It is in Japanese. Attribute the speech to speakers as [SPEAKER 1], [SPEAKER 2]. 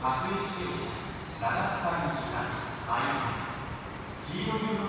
[SPEAKER 1] 白衣停車長津さんにが参ります。黄色